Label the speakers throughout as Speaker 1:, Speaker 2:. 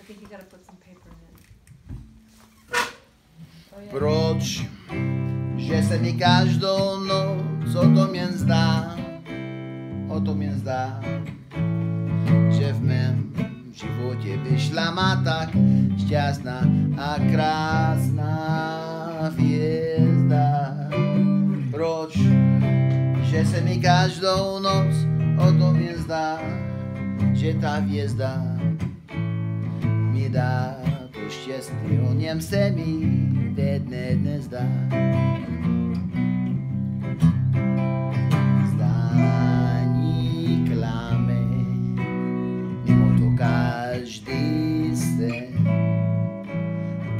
Speaker 1: I think you gotta put some paper in it.
Speaker 2: Proč, že se mi každou noc o tom jen zdá, o tom jen zdá, že v mém životě vyšla má tak šťastná a krásná Serce mi każdą noc o tobie zda, że ta wiezda mi da to szczęście, o niem se mi te dne, dne zda.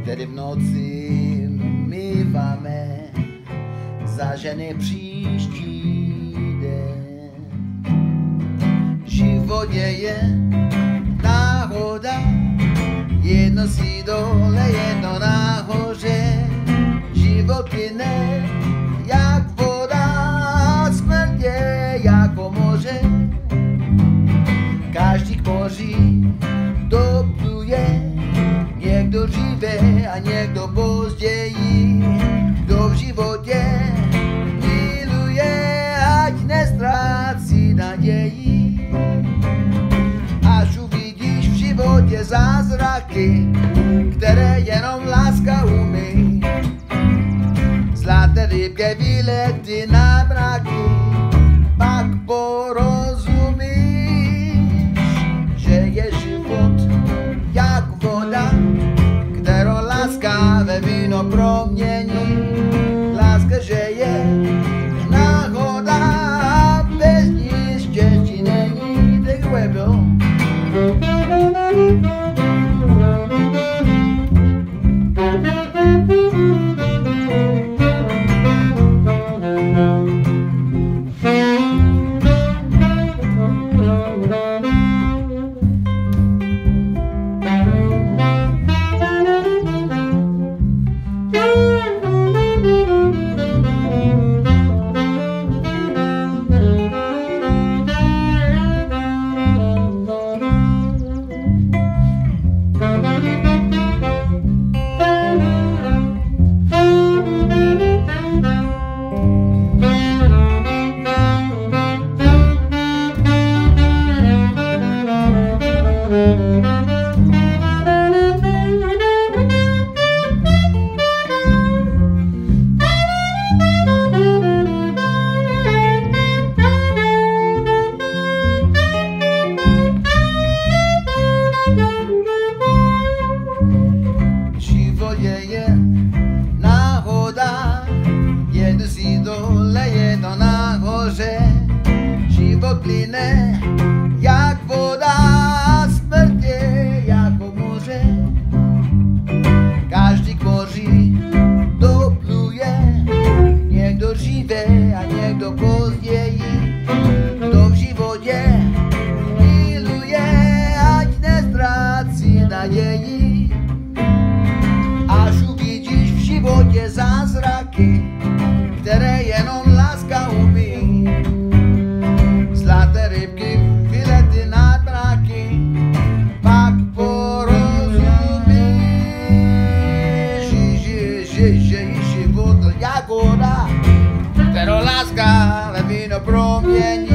Speaker 2: Wtedy w nocy mywamy za żenę przyjści životě je náhoda, jedno si dole, jedno nahoře, život plyne jak voda, smrt je jako moře. Každý k moři dopluje, někdo dříve a někdo později. Kdo v životě zázraky, které jenom láska umí. Zlaté rybky, výlety na mraky, pak porozumíš, že je život jak voda, kterou láska ve víno promění. Láska, že je náhoda, bez ní štěstí není. Take away, Bill. Dublin. y agora Terò l'asca, la vino promieni